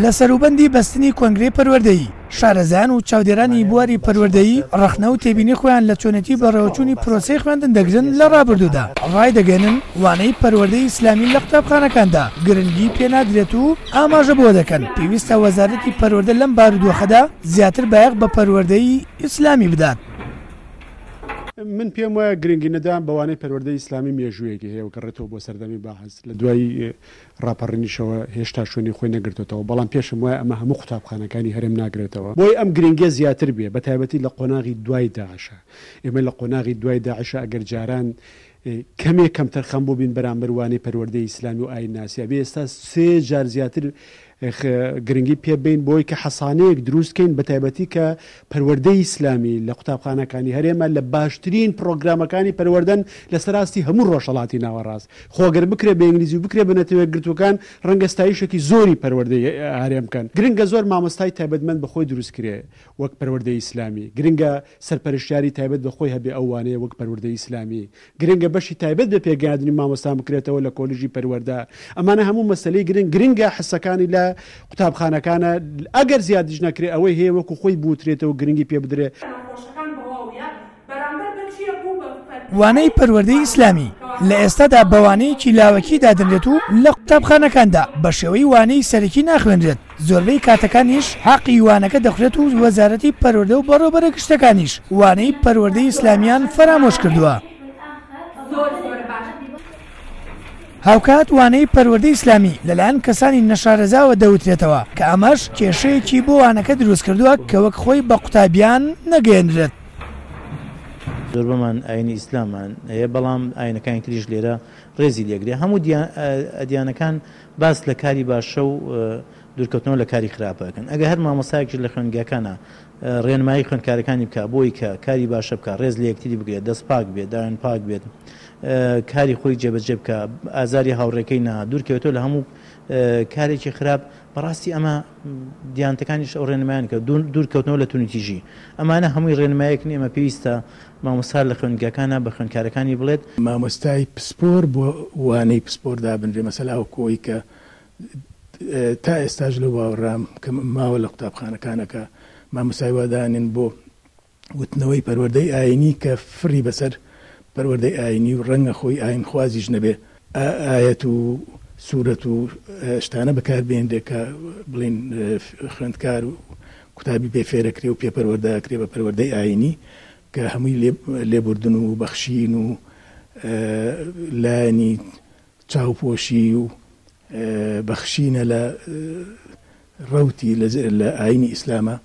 لە سەروبەندی بەستنی کۆنگری پەروەردەیی شارەزایان و چاودێرانی بواری پەروەردەیی ڕخنە و تێبینی خۆیان لە چۆنێتی بەڕێوەچووی پرۆسی خوێندن دەگرن لە ڕابردوودا ڕای دەگەێنن وانەی پەروەردەی ئیسلامی لە قوتابخانەکاندا گرنگی پێنادرێت و ئاماژە بۆ دەکەن پێویستە وەزارەتی پەروەردە لەم بارودۆخەدا زیاتر بایەخ بە پەروەردەی ئیسلامی بدات. من پێم وایە گرنگی نەدان بەوانەی پەروەردەی ئیسلامی مێژوویەکی هەیە و گەڕێتەوە بۆ سەردەمی بەعس، لە دوای ڕاپەڕینیشەوە هێشتا شوێنی خۆی نەگرتۆتەوە، بەڵام پێشم وایە ئەمە هەموو قوتابخانەکانی هەرێم ناگرێتەوە، بۆی ئەم گرنگیە زیاتر بێ، بەتایبەتی لە قۆناغی دوای داعشە، ئێمە لە قۆناغی دوای داعشە ئەگەر جاران کەمێک کەمتەر خەم بوبین بەرامبەر وانەی پەروەردەی ئیسلامی و ئاین ناسی ئەبێ ئێستا سێ جار زیاتر گرنگی پێ بەین بۆی کە حەسانەیەک دروست کەین بەتایبەتی کە پەروەردەی ئیسلامی لە قوتابخانەکانی هەرێمە لە باشترین پرۆگرامەکانی پەروەردەن لەسەر ئاستی هەموو ڕۆژهەڵاتی ناوەڕاست خۆ گەر بکرێ بە ئینگلیزی و بکرێ بە نەتەوە یەکگرتوەکان ڕەنگە ستایشێکی زۆری پەروەردەی هەرێم بکەن گرنگە زۆر مامۆستای تایبەتمەند بە خۆی دروست کرێ وەک پەروەردەی ئیسلامی گرنگە سەرپەرشتیاری تایبەت بە خۆی هەبێ ئەو وانەیە وەک پەروەردەی ئیسلامی گرنگە بەشی تایبەت بە پێگەیاندنی مامۆستان بکرێتەوە لە کۆلیژی پەروەردە ئەمانە هەموو مەسەلەی گرنگ گرنگە حسەکانی لە قوتابخانەکانە ئەگەر زیادیش نەکرێ ئەوەی هەیە وەکو خۆی بوترێتەوە گرنگی پێ بدرێ. کە نەخۆشەکان بە واو یان وانەی پەروەردەی ئیسلامی لە ئێستادا بەوانەیەکی لاوەکی دادنرێت و لە قوتابخانەکاندا بە شێوەی وانەی سەرەکی ناخوێنرێت زۆربەی کاتەکانیش حەقی وانەکە دەخورێت و وەزارەتی پەروەردە و بەڕۆبەرە گشتەکانیش وانەی پەروەردەی ئیسلامیان فەرامۆش کردووە. هاوکات وانەی پەروەردە ئیسلامی لەلایەن کەسانی نەشارەزاوە دەوترێتەوە کە ئەمەش کێشەیەکی بۆ وانەکە دروست کردووە کە وەک خۆی بە قوتابیان نەگەێنرێت زۆربەمان ئاینی ئیسلامان هەیە بەڵام ئاینەکانی تریش لێرە ڕێزی لێگرێ هەموو ئەدیانەکان باس لە کاری باشە و دوورکەوتنەوە لە کاری خراپەکەن ئەگە هەر مامۆسایەکش لە خوێندگەکانە ڕێنمایی خوێندکارەکانی بکە بۆی کە کاری باشە بکە ڕێز لە یەکتری بگرێت دەست پاک بێت دایان پاک بێت کاری خۆی جێبەجێ بکە ئازاری هاوڕێکەی نا دوورکەوتۆ لە هەموو کارێکی خراپ بەڕاستی ئەمە دیانتەکانیش ئەو ڕێنمایان کە دوور کەوتنەوە لە تونوتیژی ئەمانە هەمووی ڕێنمایەکن ئێمە پێویستە مامۆستا لە خوێندگاکانا بە خوێندکارەکانی بڵێت. مامۆستای پسپۆر بۆ وانەی پسپۆر دابنرێ مەسەلا وەکو ئەوەی کە تا ئێستاش لەو باوەڕام کە ماوە لە قوتابخانەکانا کە مامۆستای وا دانێن بۆ وتنەوەی پەروەردەی ئایینی کە فڕی بەسەر پەروەردەی ئایینی و ڕەنگە خۆی ئایینخوازیش نەبێ، ئایەت و سوورەت و شتانە بەکار بهێنرێ کە بڵێن خوێندکار و قوتابی پێ فێرەکرێ و پێ پەروەردە ئەکرێ بە پەروەردەی ئایینی کە هەمووی لێبوردن و بەخشین و لایەنی چاوپۆشی و بەخشینە لە ڕەوتی لە ئاینی ئیسلامە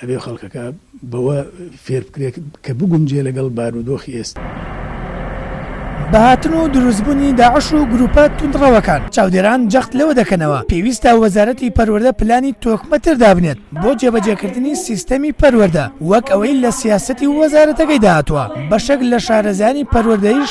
ئەبێ خەڵکەکە بەوە فێر بکرێت کە بگونجێ لەگەڵ بارودۆخی ئێست. بە هاتن و دروستبوونی داعش و گروپە توندڕەوەکان چاودێران جەخت لەوە دەکەنەوە پێویستە وەزارەتی پەروەردە پلانی تۆکمەتر دابنێت بۆ جێبەجێکردنی سیستەمی پەروەردە وەک ئەوەی لە سیاسەتی وەزارەتەکەیدا هاتووە بەشێک لە شارەزایانی پەروەردەیش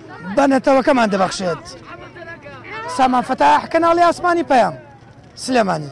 بە نەتەوەکەمان دەبەخشێت. سامان فەتاح، کەناڵی ئاسمانی پەیام، سلێمانی.